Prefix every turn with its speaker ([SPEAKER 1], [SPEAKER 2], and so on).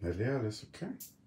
[SPEAKER 1] Né, Beleza, isso aqui. É